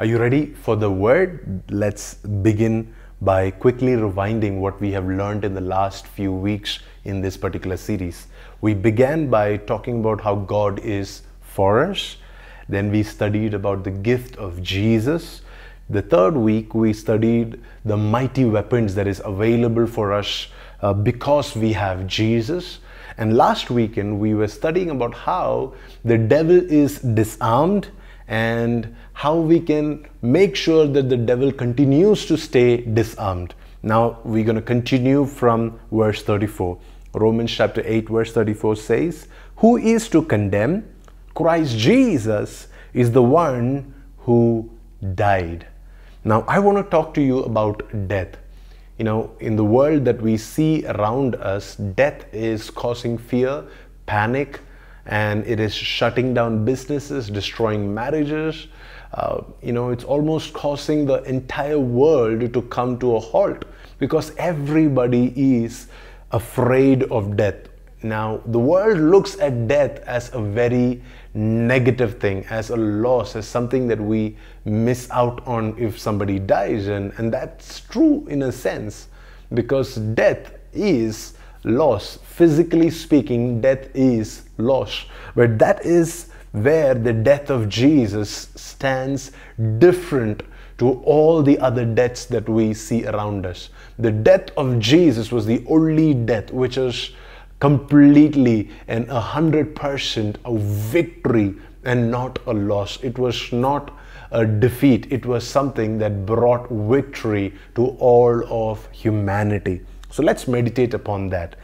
Are you ready for the word? Let's begin by quickly rewinding what we have learned in the last few weeks in this particular series. We began by talking about how God is for us. Then we studied about the gift of Jesus. The third week, we studied the mighty weapons that is available for us uh, because we have Jesus. And last weekend, we were studying about how the devil is disarmed and how we can make sure that the devil continues to stay disarmed. Now, we're going to continue from verse 34. Romans chapter 8, verse 34 says, Who is to condemn? Christ Jesus is the one who died. Now, I want to talk to you about death. You know, in the world that we see around us, death is causing fear, panic, and it is shutting down businesses, destroying marriages. Uh, you know, it's almost causing the entire world to come to a halt because everybody is afraid of death. Now, the world looks at death as a very negative thing, as a loss, as something that we miss out on if somebody dies. And, and that's true in a sense because death is loss. Physically speaking, death is loss. But that is where the death of Jesus stands different to all the other deaths that we see around us. The death of Jesus was the only death which is completely and a hundred percent a victory and not a loss. It was not a defeat, it was something that brought victory to all of humanity. So let's meditate upon that.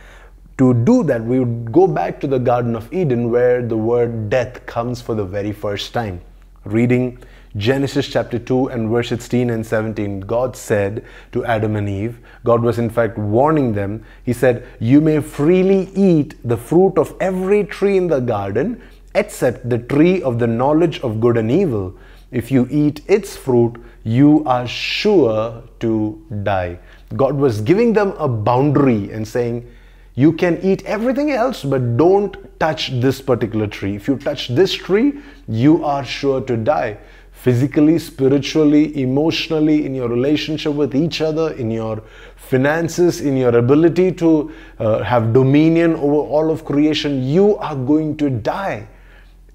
To do that, we would go back to the Garden of Eden where the word death comes for the very first time. Reading Genesis chapter 2 and verse 16 and 17, God said to Adam and Eve, God was in fact warning them, He said, You may freely eat the fruit of every tree in the garden except the tree of the knowledge of good and evil. If you eat its fruit, you are sure to die. God was giving them a boundary and saying, You can eat everything else, but don't touch this particular tree. If you touch this tree, you are sure to die. Physically, spiritually, emotionally, in your relationship with each other, in your finances, in your ability to uh, have dominion over all of creation, you are going to die.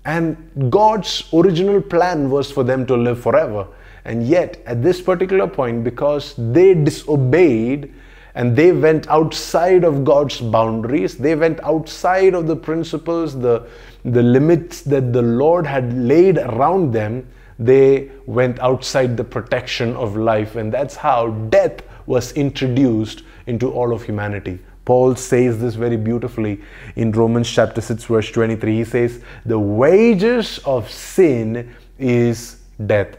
And God's original plan was for them to live forever. And yet, at this particular point, because they disobeyed and they went outside of God's boundaries, they went outside of the principles, the, the limits that the Lord had laid around them, they went outside the protection of life. And that's how death was introduced into all of humanity. Paul says this very beautifully in Romans chapter 6, verse 23. He says, The wages of sin is death.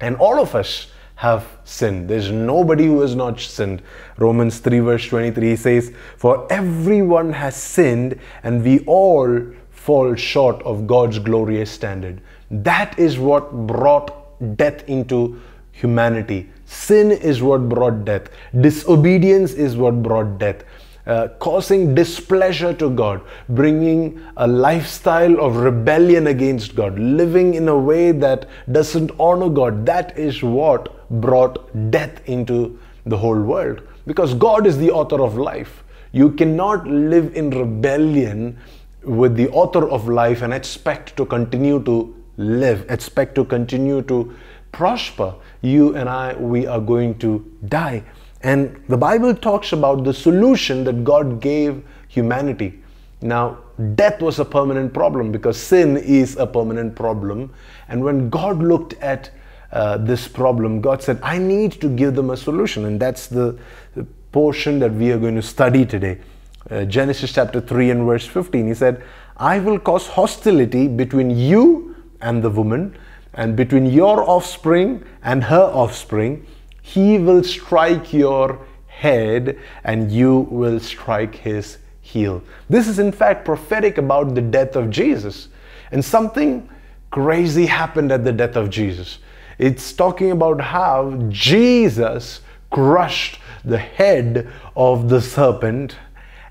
And all of us have sinned. There's nobody who has not sinned. Romans 3, verse 23 says, For everyone has sinned, and we all fall short of God's glorious standard. That is what brought death into humanity. Sin is what brought death. Disobedience is what brought death. Uh, causing displeasure to God, bringing a lifestyle of rebellion against God, living in a way that doesn't honor God. That is what brought death into the whole world. Because God is the author of life. You cannot live in rebellion with the author of life and expect to continue to live, expect to continue to prosper. You and I, we are going to die. And the Bible talks about the solution that God gave humanity. Now, death was a permanent problem because sin is a permanent problem. And when God looked at uh, this problem, God said, I need to give them a solution. And that's the, portion that we are going to study today. Uh, Genesis chapter 3 and verse 15, he said, I will cause hostility between you and the woman, and between your offspring and her offspring he will strike your head and you will strike his heel. This is in fact prophetic about the death of Jesus. And something crazy happened at the death of Jesus. It's talking about how Jesus crushed the head of the serpent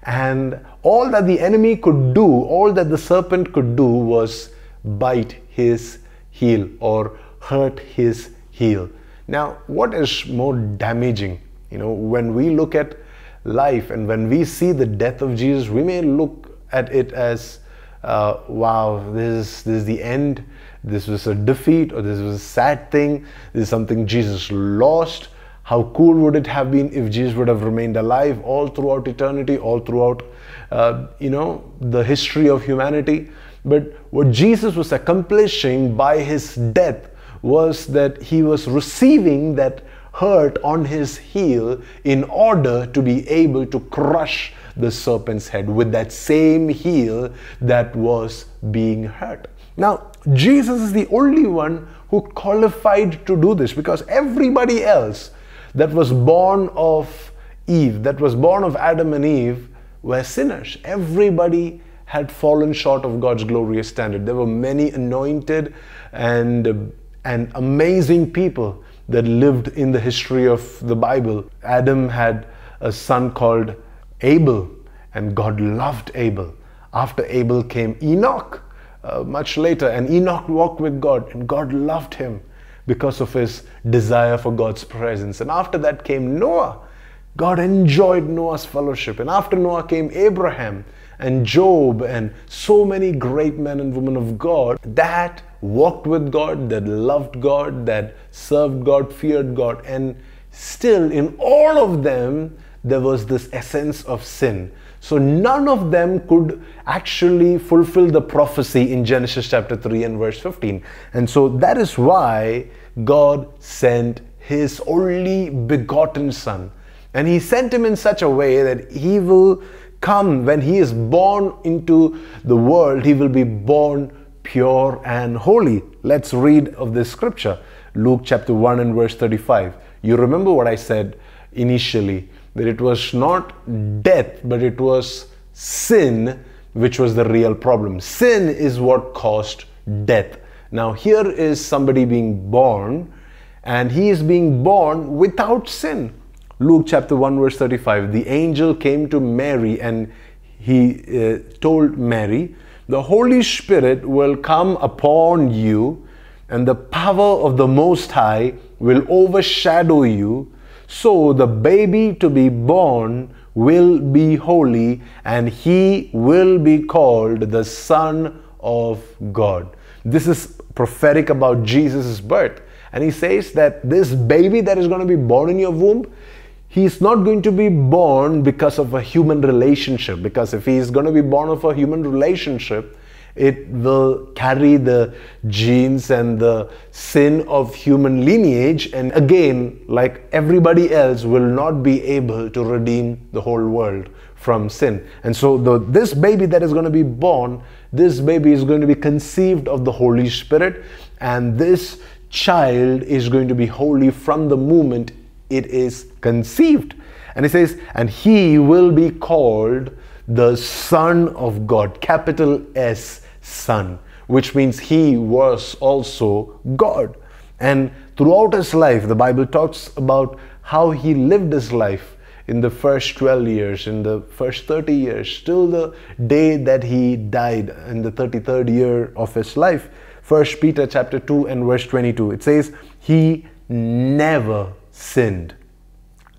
and all that the enemy could do, all that the serpent could do was bite his heel or hurt his heel. Now, what is more damaging? You know, when we look at life and when we see the death of Jesus, we may look at it as, uh, wow, this is, this is the end. This was a defeat or this was a sad thing. This is something Jesus lost. How cool would it have been if Jesus would have remained alive all throughout eternity, all throughout, uh, you know, the history of humanity? But what Jesus was accomplishing by his death was that he was receiving that hurt on his heel in order to be able to crush the serpent's head with that same heel that was being hurt. Now, Jesus is the only one who qualified to do this because everybody else that was born of Eve, that was born of Adam and Eve, were sinners. Everybody had fallen short of God's glorious standard. There were many anointed and, and amazing people that lived in the history of the Bible. Adam had a son called Abel, and God loved Abel. After Abel came Enoch, uh, much later, and Enoch walked with God, and God loved him because of his desire for God's presence. And after that came Noah. God enjoyed Noah's fellowship. And after Noah came Abraham and Job and so many great men and women of God that walked with God, that loved God, that served God, feared God. And still, in all of them, there was this essence of sin. So none of them could actually fulfill the prophecy in Genesis chapter 3 and verse 15. And so that is why God sent his only begotten Son. And he sent him in such a way that he will come when he is born into the world, he will be born pure and holy. Let's read of this scripture. Luke chapter 1 and verse 35. You remember what I said initially that it was not death, but it was sin which was the real problem. Sin is what caused death. Now, here is somebody being born, and he is being born without sin. Luke chapter 1, verse 35 the angel came to Mary and he uh, told Mary, The Holy Spirit will come upon you, and the power of the Most High will overshadow you. So the baby to be born will be holy, and he will be called the Son of God. This is prophetic about Jesus' birth. And he says that this baby that is going to be born in your womb, he's not going to be born because of a human relationship. Because if he is going to be born of a human relationship, it will carry the genes and the sin of human lineage. And again like everybody else will not be able to redeem the whole world from sin. And so the, this baby that is going to be born this baby is going to be conceived of the holy spirit. And this child is going to be holy from the moment it is conceived. And he says and he will be called the son of god capital s Son, which means he was also God. And throughout his life, the Bible talks about how he lived his life in the first 12 years, in the first 30 years, till the day that he died in the 33rd year of his life. First Peter chapter 2 and verse 22. It says, He never sinned,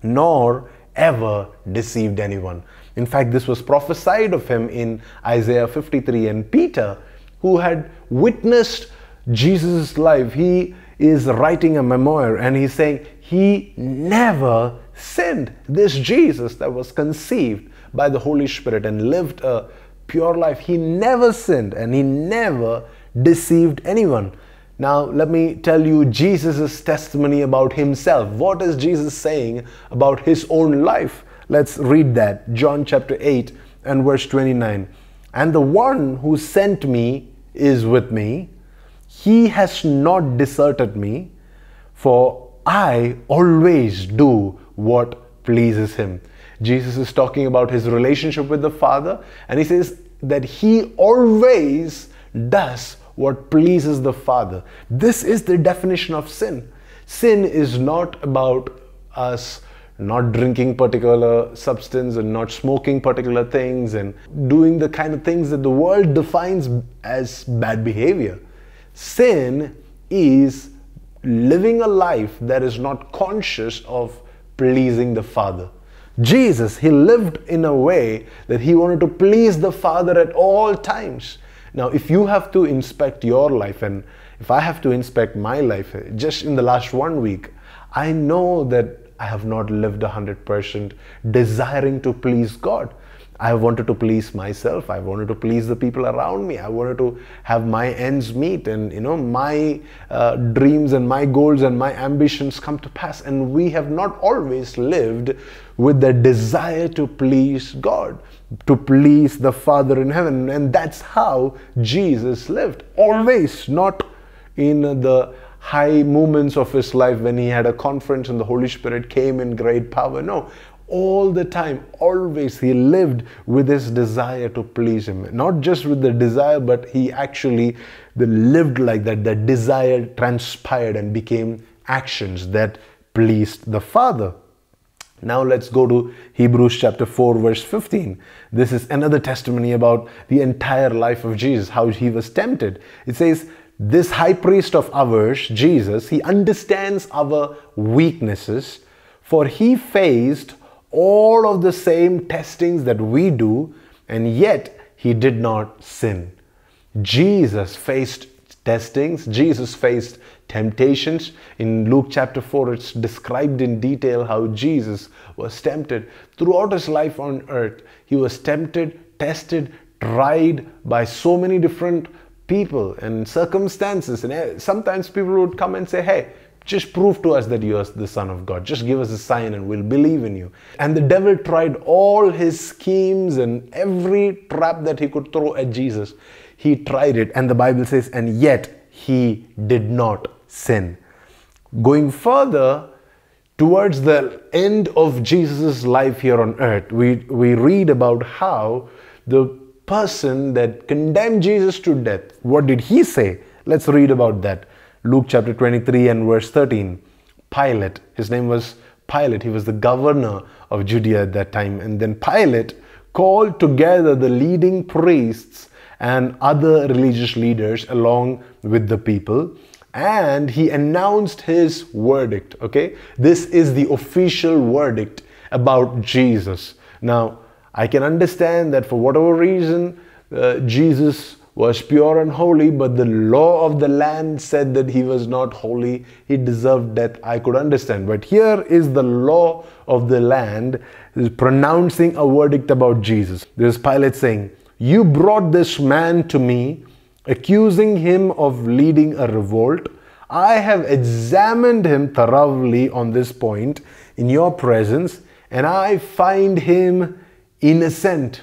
nor ever deceived anyone. In fact, this was prophesied of him in Isaiah 53. And Peter, who had witnessed Jesus' life, he is writing a memoir and he's saying he never sinned. This Jesus that was conceived by the Holy Spirit and lived a pure life, he never sinned and he never deceived anyone. Now, let me tell you Jesus' testimony about himself. What is Jesus saying about his own life? Let's read that. John chapter 8 and verse 29. And the one who sent me is with me. He has not deserted me, for I always do what pleases him. Jesus is talking about his relationship with the Father, and he says that he always does what pleases the Father. This is the definition of sin. Sin is not about us not drinking particular substance and not smoking particular things and doing the kind of things that the world defines as bad behavior. Sin is living a life that is not conscious of pleasing the Father. Jesus, he lived in a way that he wanted to please the Father at all times. Now, if you have to inspect your life, and if I have to inspect my life just in the last one week, I know that I have not lived 100% desiring to please God. I wanted to please myself. I wanted to please the people around me. I wanted to have my ends meet and, you know, my uh, dreams and my goals and my ambitions come to pass. And we have not always lived with the desire to please God, to please the Father in heaven. And that's how Jesus lived. Always, not in the high moments of his life when he had a conference and the Holy Spirit came in great power. No, all the time, always he lived with his desire to please him. Not just with the desire, but he actually lived like that. That desire transpired and became actions that pleased the Father. Now let's go to Hebrews chapter 4, verse 15. This is another testimony about the entire life of Jesus, how he was tempted. It says, This high priest of ours, Jesus, he understands our weaknesses, for he faced all of the same testings that we do, and yet he did not sin. Jesus faced testings, Jesus faced temptations. In Luke chapter 4, it's described in detail how Jesus was tempted. Throughout his life on earth, he was tempted, tested, tried by so many different people and circumstances. And eh, sometimes people would come and say, Hey, just prove to us that you are the Son of God. Just give us a sign and we'll believe in you. And the devil tried all his schemes and every trap that he could throw at Jesus. He tried it. And the Bible says, and yet he did not sin. Going further, towards the end of Jesus' life here on earth, we, we read about how the person that condemned Jesus to death, what did he say? Let's read about that. Luke chapter 23 and verse 13. Pilate, his name was Pilate, he was the governor of Judea at that time. And then Pilate called together the leading priests and other religious leaders along with the people and he announced his verdict okay this is the official verdict about jesus now i can understand that for whatever reason uh, jesus was pure and holy, but the law of the land said that he was not holy, he deserved death. I could understand. But here is the law of the land pronouncing a verdict about Jesus. There's Pilate saying, You brought this man to me, accusing him of leading a revolt. I have examined him thoroughly on this point in your presence, and I find him innocent.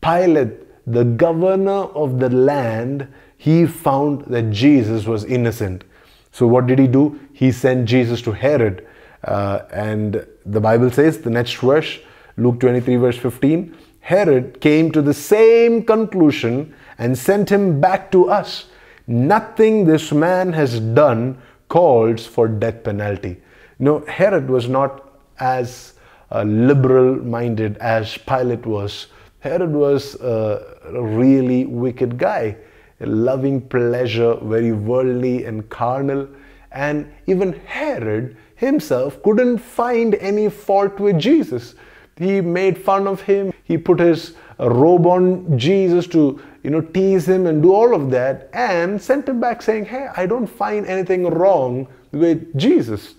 Pilate the governor of the land, he found that Jesus was innocent. So what did he do? He sent Jesus to Herod. Uh, and the Bible says, the next verse, Luke 23, verse 15, Herod came to the same conclusion and sent him back to us. Nothing this man has done calls for death penalty. No, Herod was not as uh, liberal minded as Pilate was Herod was a really wicked guy, loving pleasure, very worldly and carnal. And even Herod himself couldn't find any fault with Jesus. He made fun of him. He put his robe on Jesus to, you know, tease him and do all of that and sent him back saying, Hey, I don't find anything wrong with Jesus.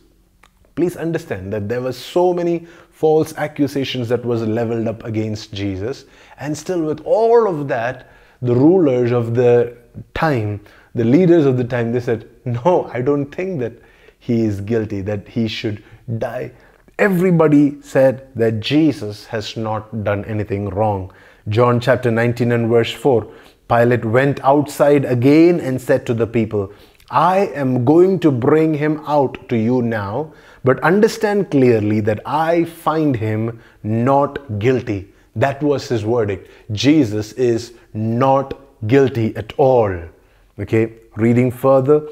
Please understand that there were so many false accusations that was leveled up against Jesus. And still, with all of that, the rulers of the time, the leaders of the time, they said, No, I don't think that he is guilty, that he should die. Everybody said that Jesus has not done anything wrong. John chapter 19 and verse 4 Pilate went outside again and said to the people, I am going to bring him out to you now but understand clearly that I find him not guilty. That was his verdict. Jesus is not guilty at all. Okay, reading further,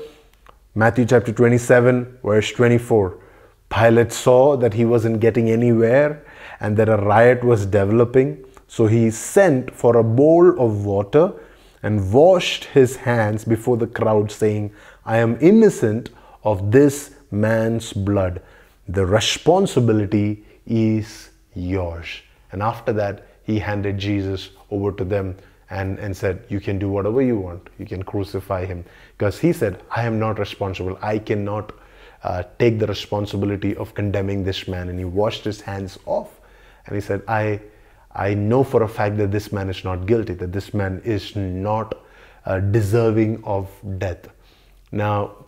Matthew chapter 27, verse 24. Pilate saw that he wasn't getting anywhere and that a riot was developing. So he sent for a bowl of water and washed his hands before the crowd, saying, I am innocent of this man's blood. The responsibility is yours. And after that, he handed Jesus over to them and, and said, You can do whatever you want. You can crucify him. Because he said, I am not responsible. I cannot uh, take the responsibility of condemning this man. And he washed his hands off. And he said, I, I know for a fact that this man is not guilty, that this man is not uh, deserving of death. Now,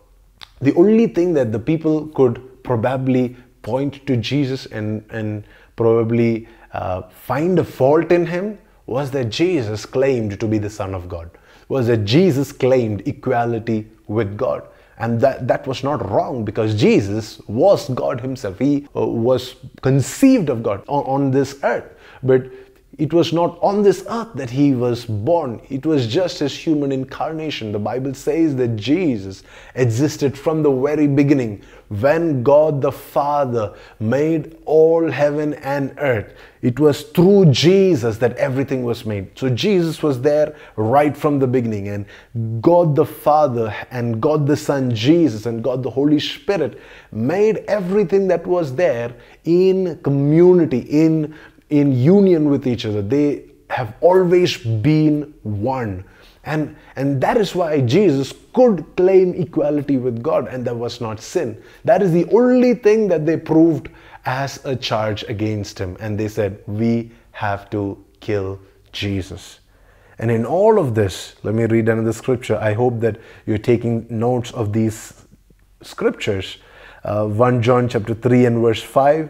the only thing that the people could probably point to Jesus and, and probably uh, find a fault in him was that Jesus claimed to be the Son of God, was that Jesus claimed equality with God. And that, that was not wrong because Jesus was God Himself. He uh, was conceived of God on, on this earth. But it was not on this earth that he was born. It was just his human incarnation. The Bible says that Jesus existed from the very beginning. When God the Father made all heaven and earth, it was through Jesus that everything was made. So Jesus was there right from the beginning. And God the Father and God the Son, Jesus, and God the Holy Spirit made everything that was there in community, in in union with each other. They have always been one. And, and that is why Jesus could claim equality with God, and that was not sin. That is the only thing that they proved as a charge against him. And they said, We have to kill Jesus. And in all of this, let me read another scripture. I hope that you're taking notes of these scriptures. Uh, 1 John chapter 3 and verse 5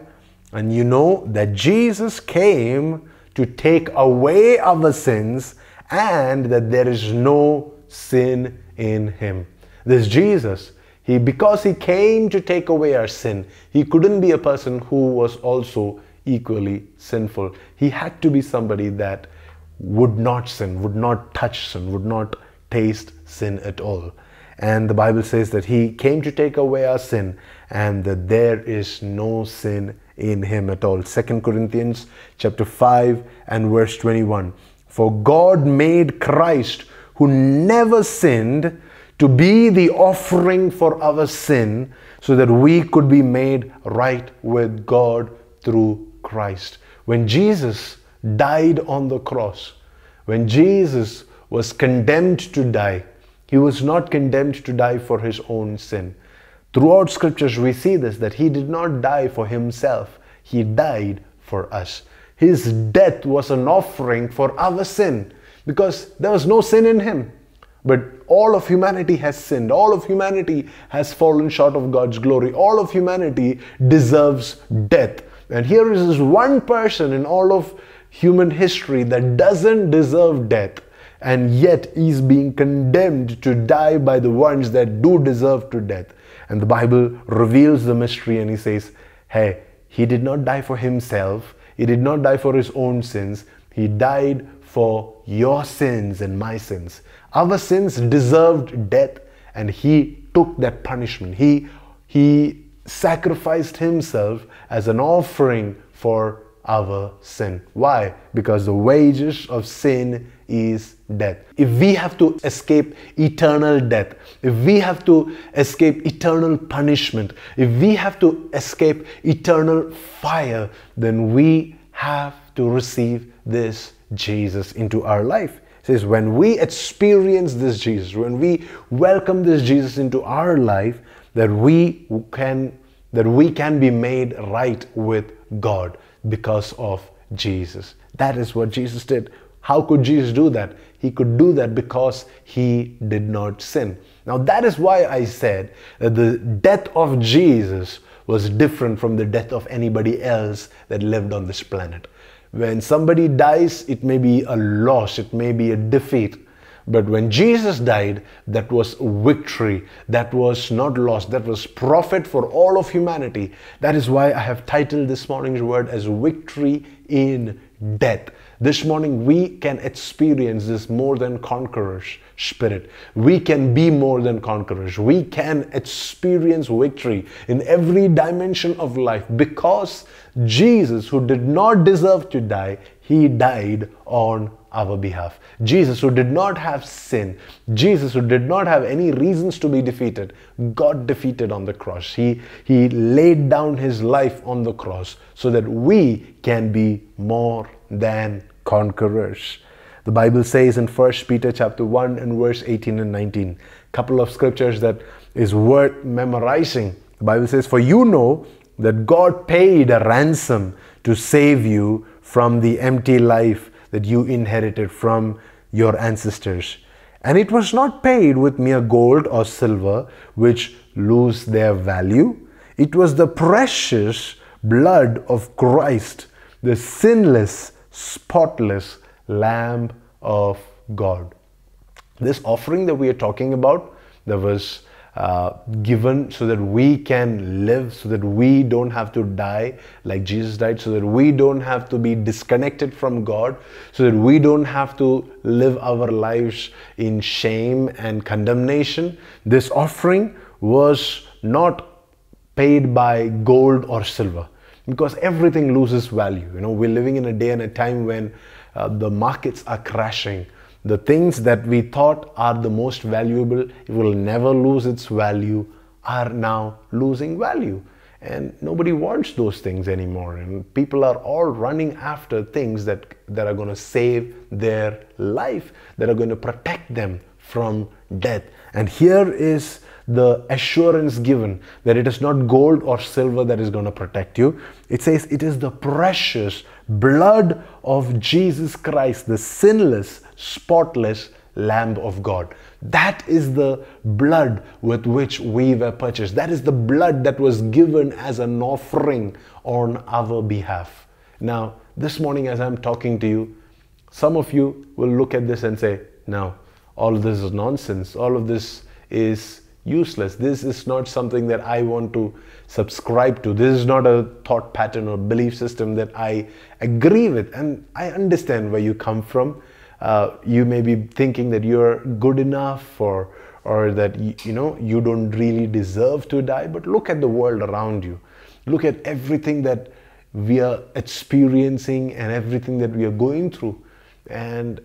and you know that Jesus came to take away our sins and that there is no sin in him. This Jesus, he because he came to take away our sin, he couldn't be a person who was also equally sinful. He had to be somebody that would not sin, would not touch sin, would not taste sin at all. And the Bible says that he came to take away our sin and that there is no sin in him at all. Second Corinthians chapter 5 and verse 21. For God made Christ, who never sinned, to be the offering for our sin, so that we could be made right with God through Christ. When Jesus died on the cross, when Jesus was condemned to die, he was not condemned to die for his own sin. Throughout scriptures, we see this that he did not die for himself, he died for us. His death was an offering for our sin because there was no sin in him. But all of humanity has sinned. All of humanity has fallen short of God's glory. All of humanity deserves death. And here is this one person in all of human history that doesn't deserve death and yet is being condemned to die by the ones that do deserve to death. And the Bible reveals the mystery and he says, Hey, he did not die for himself, he did not die for his own sins, he died for your sins and my sins. Our sins deserved death and he took that punishment. He, he sacrificed himself as an offering for our sin. Why? Because the wages of sin is death. If we have to escape eternal death, if we have to escape eternal punishment, if we have to escape eternal fire, then we have to receive this Jesus into our life. It says when we experience this Jesus, when we welcome this Jesus into our life, that we can that we can be made right with God because of Jesus. That is what Jesus did. How could Jesus do that? He could do that because he did not sin. Now, that is why I said that the death of Jesus was different from the death of anybody else that lived on this planet. When somebody dies, it may be a loss, it may be a defeat. But when Jesus died, that was victory. That was not loss. That was profit for all of humanity. That is why I have titled this morning's word as victory in death. This morning, we can experience this more than conquerors spirit. We can be more than conquerors. We can experience victory in every dimension of life because Jesus, who did not deserve to die, he died on our behalf. Jesus, who did not have sin, Jesus, who did not have any reasons to be defeated, got defeated on the cross. He, he laid down his life on the cross so that we can be more than conquerors. The Bible says in 1 Peter chapter 1 and verse 18 and 19, couple of scriptures that is worth memorizing. The Bible says, For you know that God paid a ransom to save you from the empty life that you inherited from your ancestors. And it was not paid with mere gold or silver, which lose their value. It was the precious blood of Christ, the sinless, spotless Lamb of God. This offering that we are talking about, that was uh, given so that we can live, so that we don't have to die like Jesus died, so that we don't have to be disconnected from God, so that we don't have to live our lives in shame and condemnation. This offering was not paid by gold or silver because everything loses value. You know, we're living in a day and a time when uh, the markets are crashing the things that we thought are the most valuable, it will never lose its value, are now losing value. And nobody wants those things anymore. And people are all running after things that, that are going to save their life, that are going to protect them from death. And here is the assurance given that it is not gold or silver that is going to protect you. It says it is the precious blood of Jesus Christ, the sinless, spotless Lamb of God. That is the blood with which we were purchased. That is the blood that was given as an offering on our behalf. Now, this morning, as I'm talking to you, some of you will look at this and say, No, all this is nonsense. All of this is useless. This is not something that I want to subscribe to. This is not a thought pattern or belief system that I agree with. And I understand where you come from. Uh, you may be thinking that you're good enough or or that you, you know you don't really deserve to die but look at the world around you look at everything that we are experiencing and everything that we are going through and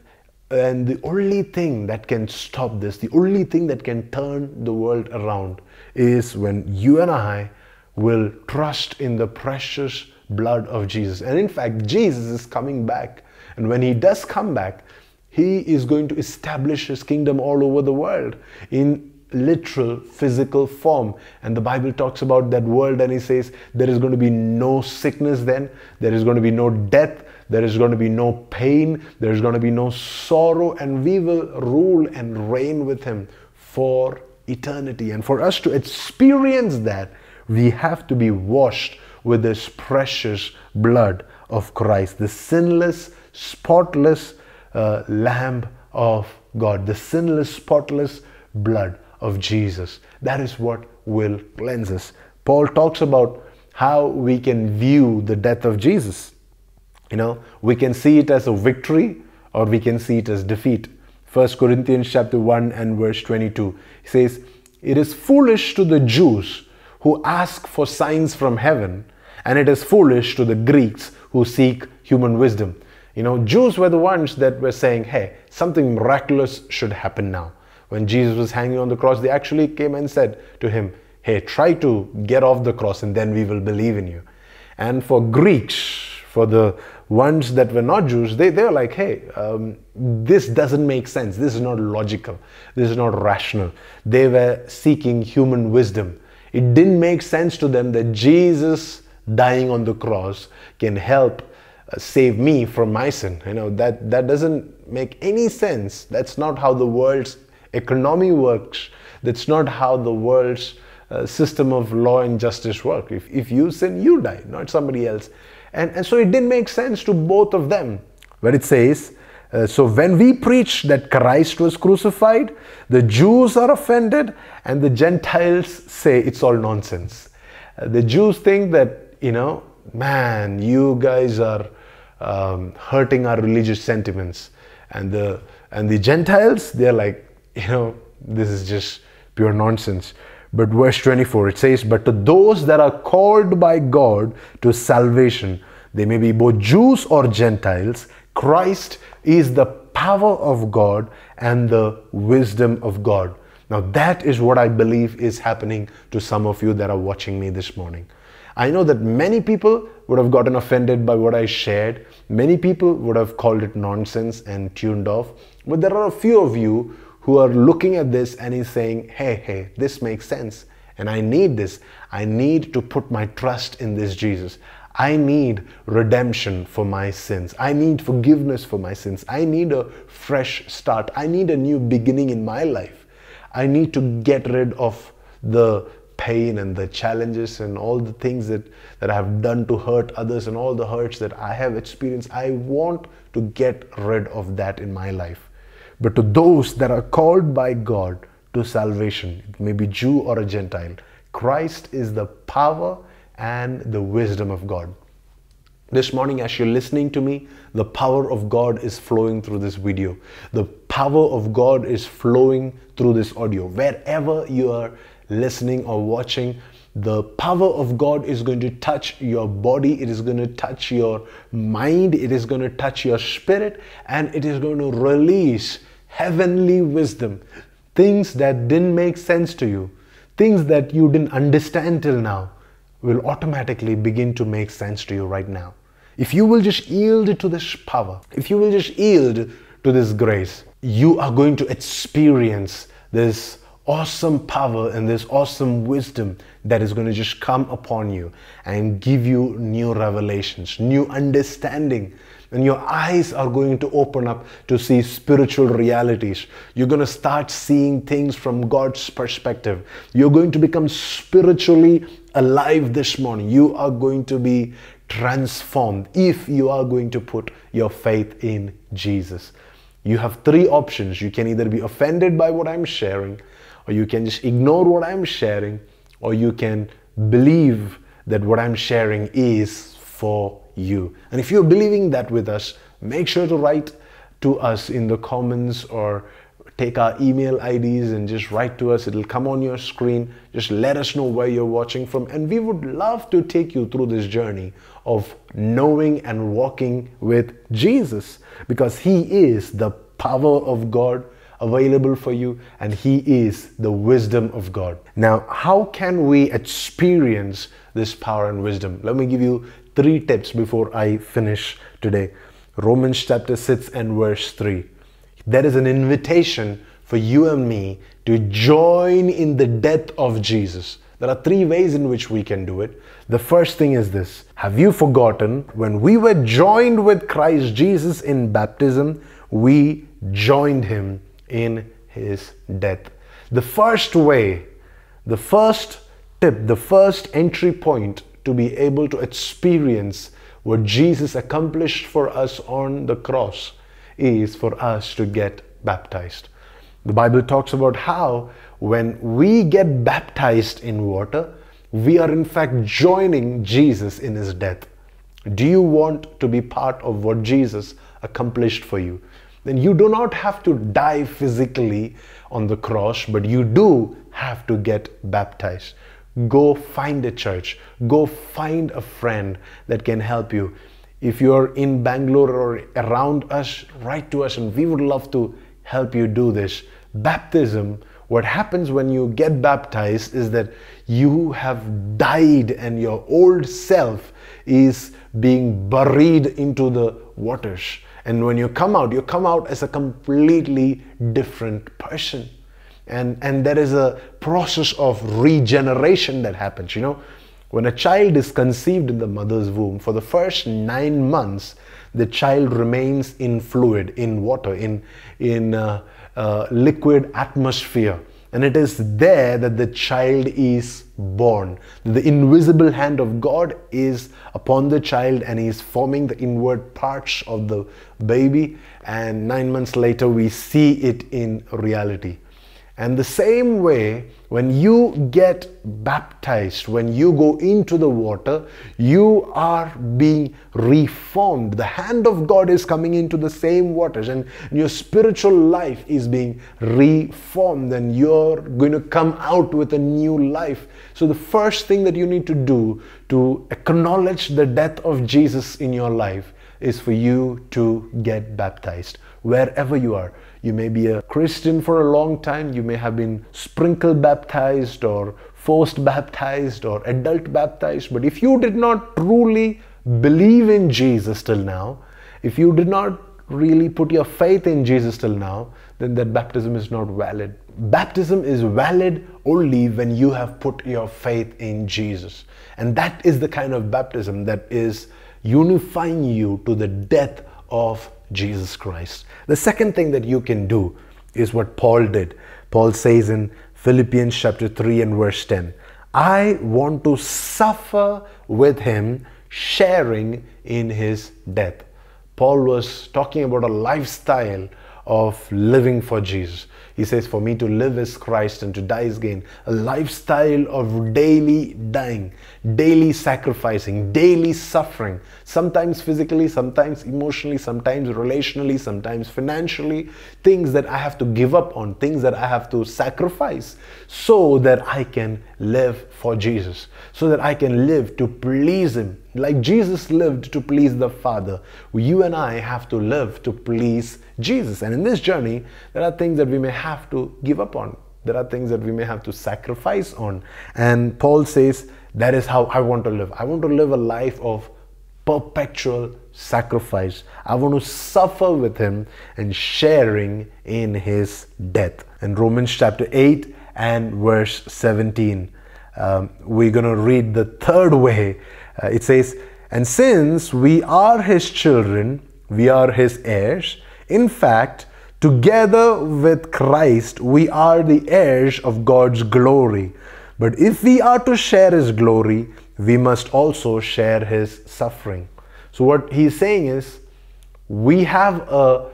and the only thing that can stop this, the only thing that can turn the world around is when you and I will trust in the precious blood of Jesus. And in fact, Jesus is coming back. And when he does come back, he is going to establish his kingdom all over the world in literal physical form. And the Bible talks about that world and he says there is going to be no sickness then, there is going to be no death, there is going to be no pain, there is going to be no sorrow, and we will rule and reign with him for eternity. And for us to experience that, we have to be washed with this precious blood of Christ, the sinless, spotless uh, Lamb of God, the sinless, spotless blood of Jesus. That is what will cleanse us. Paul talks about how we can view the death of Jesus. You know, we can see it as a victory or we can see it as defeat. 1 Corinthians chapter 1 and verse 22 he says, It is foolish to the Jews who ask for signs from heaven, and it is foolish to the Greeks who seek human wisdom. You know, Jews were the ones that were saying, Hey, something miraculous should happen now. When Jesus was hanging on the cross, they actually came and said to him, Hey, try to get off the cross and then we will believe in you. And for Greeks, for the ones that were not Jews, they, they were like, hey, um, this doesn't make sense. This is not logical. This is not rational. They were seeking human wisdom. It didn't make sense to them that Jesus dying on the cross can help uh, save me from my sin. You know, that, that doesn't make any sense. That's not how the world's economy works. That's not how the world's uh, system of law and justice work. If, if you sin, you die, not somebody else. And, and so it didn't make sense to both of them. Where it says, uh, so when we preach that Christ was crucified, the Jews are offended and the Gentiles say it's all nonsense. Uh, the Jews think that, you know, man, you guys are um, hurting our religious sentiments. And the, and the Gentiles, they're like, you know, this is just pure nonsense. But verse 24, it says, But to those that are called by God to salvation, they may be both Jews or Gentiles, Christ is the power of God and the wisdom of God. Now, that is what I believe is happening to some of you that are watching me this morning. I know that many people would have gotten offended by what I shared. Many people would have called it nonsense and tuned off. But there are a few of you who are looking at this and is saying, hey, hey, this makes sense. And I need this. I need to put my trust in this Jesus. I need redemption for my sins. I need forgiveness for my sins. I need a fresh start. I need a new beginning in my life. I need to get rid of the pain and the challenges and all the things that, that I have done to hurt others and all the hurts that I have experienced. I want to get rid of that in my life. But to those that are called by God to salvation, it may be Jew or a Gentile, Christ is the power and the wisdom of God. This morning, as you're listening to me, the power of God is flowing through this video. The power of God is flowing through this audio. Wherever you are listening or watching, the power of God is going to touch your body, it is going to touch your mind, it is going to touch your spirit, and it is going to release heavenly wisdom. Things that didn't make sense to you, things that you didn't understand till now, will automatically begin to make sense to you right now. If you will just yield to this power, if you will just yield to this grace, you are going to experience this awesome power and this awesome wisdom that is going to just come upon you and give you new revelations, new understanding. And your eyes are going to open up to see spiritual realities. You're going to start seeing things from God's perspective. You're going to become spiritually alive this morning. You are going to be transformed if you are going to put your faith in Jesus. You have three options. You can either be offended by what I'm sharing, or you can just ignore what I'm sharing, or you can believe that what I'm sharing is for you. And if you're believing that with us, make sure to write to us in the comments or take our email IDs and just write to us. It'll come on your screen. Just let us know where you're watching from. And we would love to take you through this journey of knowing and walking with Jesus because He is the power of God available for you and He is the wisdom of God. Now, how can we experience this power and wisdom? Let me give you three tips before I finish today. Romans chapter 6 and verse 3 there is an invitation for you and me to join in the death of Jesus. There are three ways in which we can do it. The first thing is this Have you forgotten when we were joined with Christ Jesus in baptism, we joined him in his death? The first way, the first tip, the first entry point to be able to experience what Jesus accomplished for us on the cross is for us to get baptized. The Bible talks about how when we get baptized in water, we are in fact joining Jesus in his death. Do you want to be part of what Jesus accomplished for you? Then you do not have to die physically on the cross, but you do have to get baptized. Go find a church, go find a friend that can help you. If you're in Bangalore or around us, write to us and we would love to help you do this. Baptism, what happens when you get baptized is that you have died and your old self is being buried into the waters. And when you come out, you come out as a completely different person. And, and there is a process of regeneration that happens. You know, when a child is conceived in the mother's womb, for the first nine months, the child remains in fluid, in water, in, in uh, uh, liquid atmosphere. And it is there that the child is born. The invisible hand of God is upon the child and he is forming the inward parts of the baby. And nine months later, we see it in reality. And the same way, when you get baptized, when you go into the water, you are being reformed. The hand of God is coming into the same waters, and your spiritual life is being reformed, and you're going to come out with a new life. So, the first thing that you need to do to acknowledge the death of Jesus in your life is for you to get baptized wherever you are. You may be a Christian for a long time, you may have been sprinkle baptized or forced baptized or adult baptized, but if you did not truly believe in Jesus till now, if you did not really put your faith in Jesus till now, then that baptism is not valid. Baptism is valid only when you have put your faith in Jesus. And that is the kind of baptism that is unifying you to the death of Jesus Christ. The second thing that you can do is what Paul did. Paul says in Philippians chapter 3 and verse 10 I want to suffer with him, sharing in his death. Paul was talking about a lifestyle of living for Jesus. He says, For me to live is Christ and to die is gain. A lifestyle of daily dying, daily sacrificing, daily suffering, sometimes physically, sometimes emotionally, sometimes relationally, sometimes financially. Things that I have to give up on, things that I have to sacrifice so that I can live for Jesus, so that I can live to please Him. Like Jesus lived to please the Father, you and I have to live to please Jesus. And in this journey, there are things that we may have to give up on. There are things that we may have to sacrifice on. And Paul says, that is how I want to live. I want to live a life of perpetual sacrifice. I want to suffer with him and sharing in his death. In Romans chapter 8 and verse 17, um, we're going to read the third way. Uh, it says, And since we are his children, we are his heirs in fact, together with Christ, we are the heirs of God's glory. But if we are to share His glory, we must also share His suffering. So, what He's saying is, we have a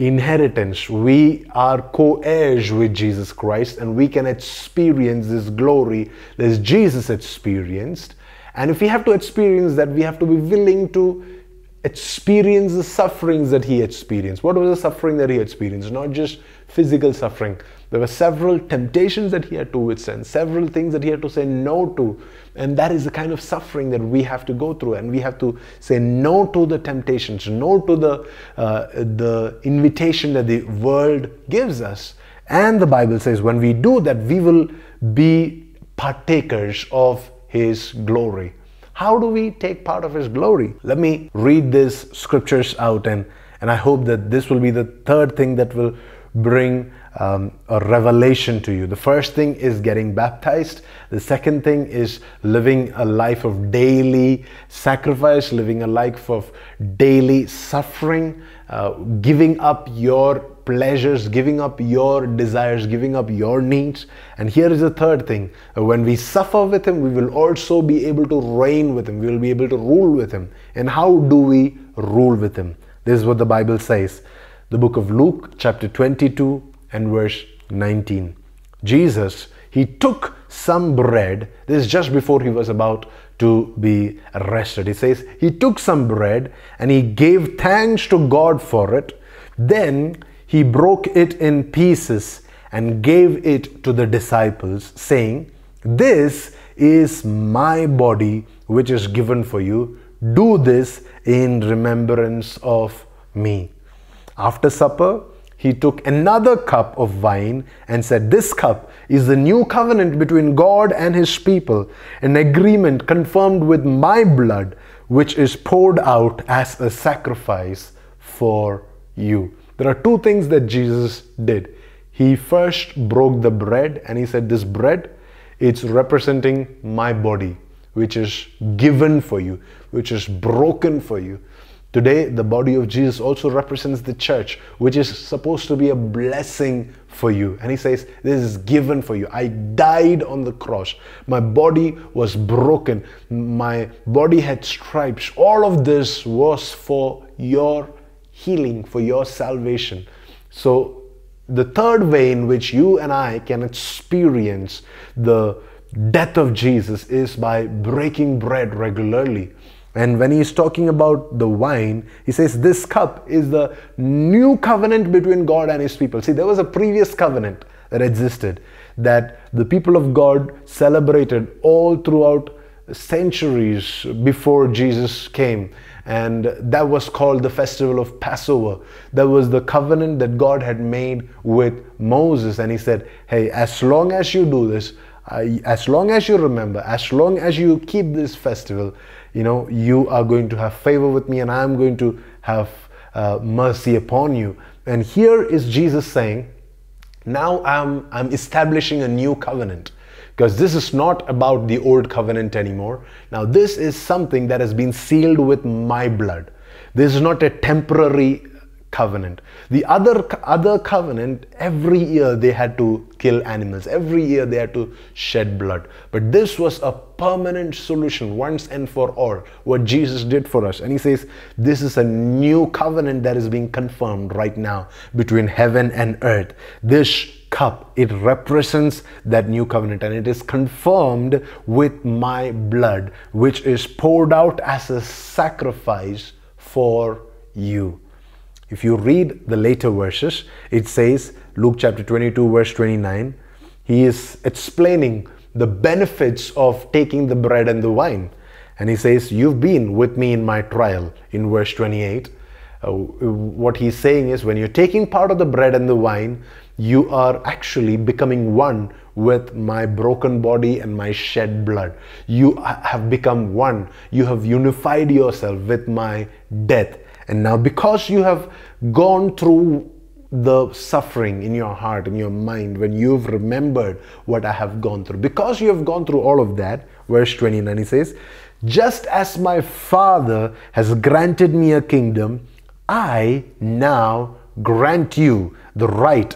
inheritance. We are co heirs with Jesus Christ, and we can experience this glory that Jesus experienced. And if we have to experience that, we have to be willing to experience the sufferings that he experienced. What was the suffering that he experienced? Not just physical suffering. There were several temptations that he had to withstand, several things that he had to say no to. And that is the kind of suffering that we have to go through. And we have to say no to the temptations, no to the, uh, the invitation that the world gives us. And the Bible says when we do that, we will be partakers of his glory. How do we take part of His glory? Let me read these scriptures out, and, and I hope that this will be the third thing that will bring um, a revelation to you. The first thing is getting baptized. The second thing is living a life of daily sacrifice, living a life of daily suffering, uh, giving up your pleasures, giving up your desires, giving up your needs. And here is the third thing when we suffer with Him, we will also be able to reign with Him, we will be able to rule with Him. And how do we rule with Him? This is what the Bible says. The book of Luke, chapter 22, and verse 19. Jesus, He took some bread. This is just before He was about to be arrested. He says, He took some bread and He gave thanks to God for it. Then he broke it in pieces and gave it to the disciples, saying, This is my body, which is given for you. Do this in remembrance of me. After supper, he took another cup of wine and said, This cup is the new covenant between God and his people, an agreement confirmed with my blood, which is poured out as a sacrifice for you. There are two things that Jesus did. He first broke the bread and he said, This bread, it's representing my body, which is given for you, which is broken for you. Today, the body of Jesus also represents the church, which is supposed to be a blessing for you. And he says, This is given for you. I died on the cross. My body was broken. My body had stripes. All of this was for your healing, for your salvation. So, the third way in which you and I can experience the death of Jesus is by breaking bread regularly. And when he's talking about the wine, he says, This cup is the new covenant between God and his people. See, there was a previous covenant that existed that the people of God celebrated all throughout centuries before Jesus came. And that was called the festival of Passover. That was the covenant that God had made with Moses. And he said, Hey, as long as you do this, as long as you remember, as long as you keep this festival, you know, you are going to have favor with me and I'm going to have uh, mercy upon you. And here is Jesus saying, now I'm, I'm establishing a new covenant because this is not about the old covenant anymore. Now, this is something that has been sealed with my blood. This is not a temporary covenant. The other other covenant, every year they had to kill animals. Every year they had to shed blood. But this was a permanent solution once and for all. What Jesus did for us. And he says, this is a new covenant that is being confirmed right now between heaven and earth. This cup it represents that new covenant and it is confirmed with my blood which is poured out as a sacrifice for you if you read the later verses, it says, Luke chapter 22, verse 29, he is explaining the benefits of taking the bread and the wine. And he says, You've been with me in my trial, in verse 28. Uh, what he's saying is, when you're taking part of the bread and the wine, you are actually becoming one with my broken body and my shed blood. You have become one. You have unified yourself with my death and now, because you have gone through the suffering in your heart, in your mind, when you've remembered what I have gone through, because you have gone through all of that, verse 29, he says, Just as my Father has granted me a kingdom, I now grant you the right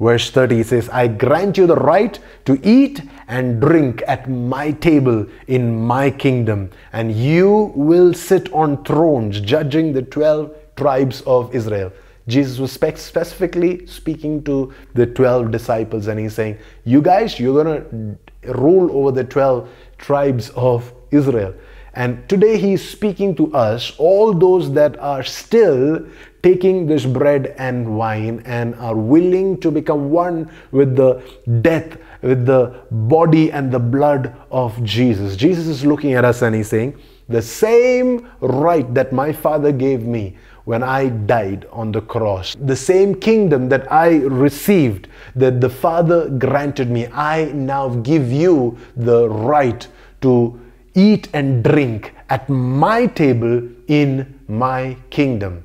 Verse 30 says, I grant you the right to eat and drink at my table in my kingdom, and you will sit on thrones judging the 12 tribes of Israel. Jesus was specifically speaking to the 12 disciples, and he's saying, You guys, you're to rule over the 12 tribes of Israel. And today he is speaking to us, all those that are still taking this bread and wine and are willing to become one with the death, with the body and the blood of Jesus. Jesus is looking at us and he's saying, The same right that my Father gave me when I died on the cross, the same kingdom that I received, that the Father granted me, I now give you the right to eat and drink at my table in my kingdom.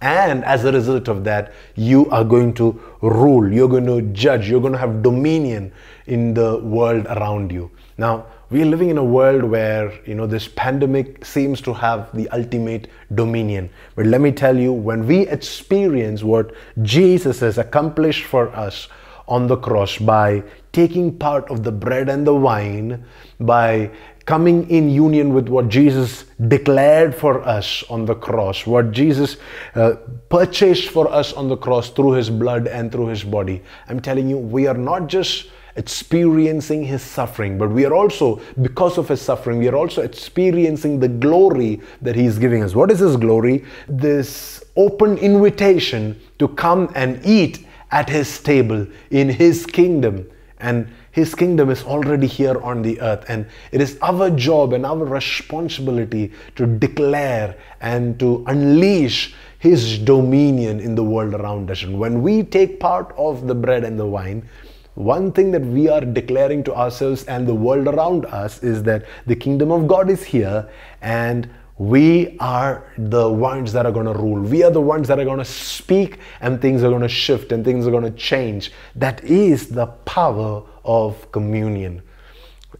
And as a result of that, you are going to rule, you're going to judge, you're going to have dominion in the world around you. Now, we are living in a world where, you know, this pandemic seems to have the ultimate dominion. But let me tell you, when we experience what Jesus has accomplished for us on the cross by taking part of the bread and the wine, by coming in union with what Jesus declared for us on the cross, what Jesus uh, purchased for us on the cross through his blood and through his body. I'm telling you, we are not just experiencing his suffering, but we are also, because of his suffering, we are also experiencing the glory that he is giving us. What is his glory? This open invitation to come and eat at his table in his kingdom. And his kingdom is already here on the earth, and it is our job and our responsibility to declare and to unleash His dominion in the world around us. And when we take part of the bread and the wine, one thing that we are declaring to ourselves and the world around us is that the kingdom of God is here and we are the ones that are going to rule. We are the ones that are going to speak and things are going to shift and things are going to change. That is the power of communion.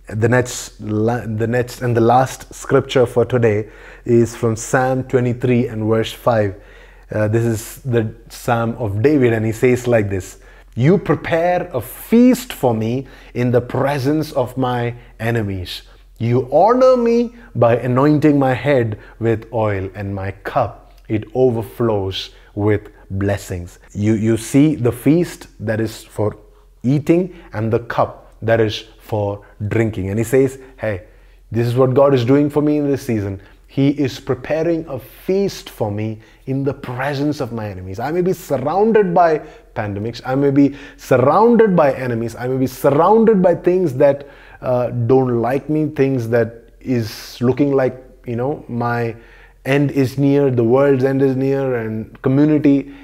The next, the next and the last scripture for today is from Psalm 23 and verse 5. Uh, this is the Psalm of David, and he says like this You prepare a feast for me in the presence of my enemies. You honor me by anointing my head with oil, and my cup it overflows with blessings. You, you see the feast that is for eating and the cup that is for drinking. And he says, Hey, this is what God is doing for me in this season. He is preparing a feast for me in the presence of my enemies. I may be surrounded by pandemics. I may be surrounded by enemies. I may be surrounded by things that uh, don't like me, things that is looking like, you know, my end is near, the world's end is near, and community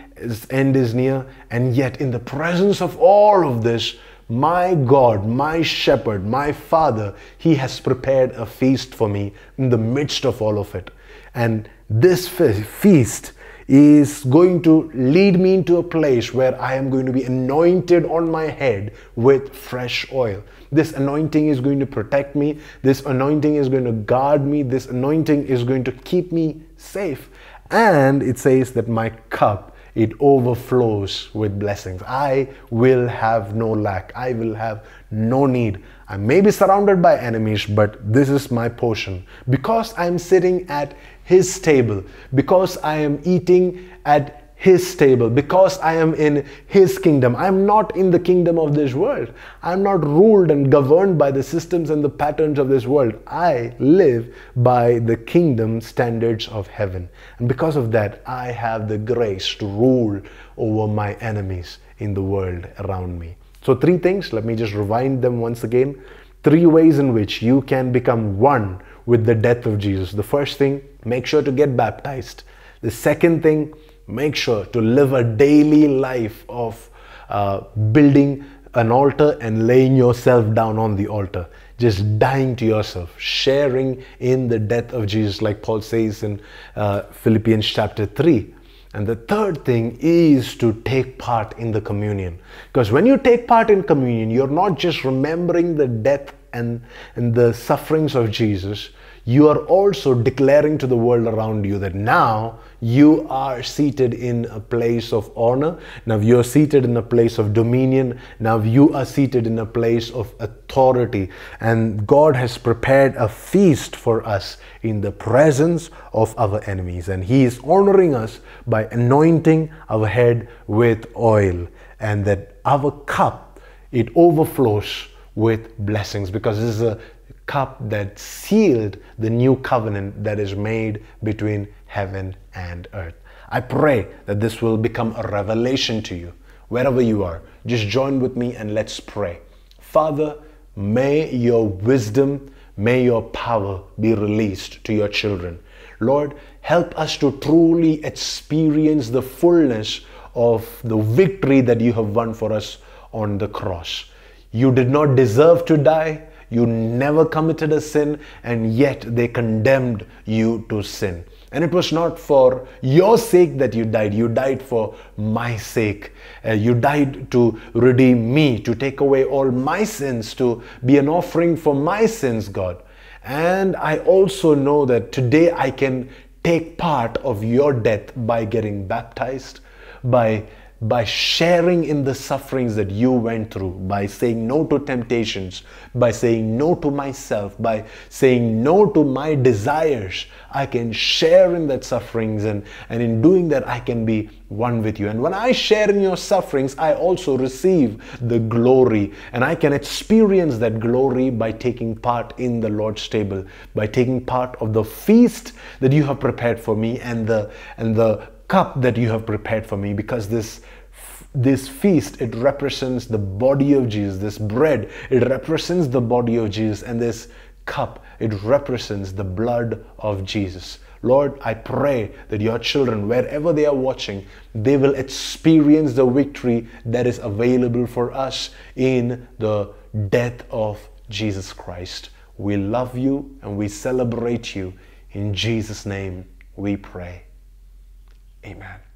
end is near. And yet, in the presence of all of this, my God, my shepherd, my father, he has prepared a feast for me in the midst of all of it. And this feast is going to lead me into a place where I am going to be anointed on my head with fresh oil. This anointing is going to protect me. This anointing is going to guard me. This anointing is going to keep me safe. And it says that my cup it overflows with blessings. I will have no lack. I will have no need. I may be surrounded by enemies, but this is my portion. Because I'm sitting at his table, because I am eating at his table because I am in his kingdom. I'm not in the kingdom of this world. I'm not ruled and governed by the systems and the patterns of this world. I live by the kingdom standards of heaven. And because of that, I have the grace to rule over my enemies in the world around me. So, three things, let me just rewind them once again. Three ways in which you can become one with the death of Jesus. The first thing, make sure to get baptized. The second thing, make sure to live a daily life of uh, building an altar and laying yourself down on the altar. Just dying to yourself sharing in the death of jesus like paul says in uh, philippians chapter 3 and the third thing is to take part in the communion. Because when you take part in communion you're not just remembering the death and, and the sufferings of jesus you are also declaring to the world around you that now you are seated in a place of honor. Now you are seated in a place of dominion. Now you are seated in a place of authority. And God has prepared a feast for us in the presence of our enemies. And He is honoring us by anointing our head with oil. And that our cup, it overflows with blessings because this is a cup that sealed the new covenant that is made between heaven and earth. I pray that this will become a revelation to you wherever you are. Just join with me and let's pray. Father, may your wisdom, may your power be released to your children. Lord, help us to truly experience the fullness of the victory that you have won for us on the cross. You did not deserve to die. You never committed a sin, and yet they condemned you to sin. And it was not for your sake that you died. You died for my sake. Uh, you died to redeem me, to take away all my sins, to be an offering for my sins, God. And I also know that today I can take part of your death by getting baptized, by by sharing in the sufferings that you went through, by saying no to temptations, by saying no to myself, by saying no to my desires, I can share in that sufferings and, and in doing that I can be one with you. And when I share in your sufferings, I also receive the glory and I can experience that glory by taking part in the Lord's table, by taking part of the feast that you have prepared for me and the and the cup that you have prepared for me because this this feast it represents the body of Jesus this bread it represents the body of Jesus and this cup it represents the blood of Jesus Lord, I pray that your children, wherever they are watching, they will experience the victory that is available for us in the death of Jesus Christ. We love you and we celebrate you. In Jesus' name we pray. Amen.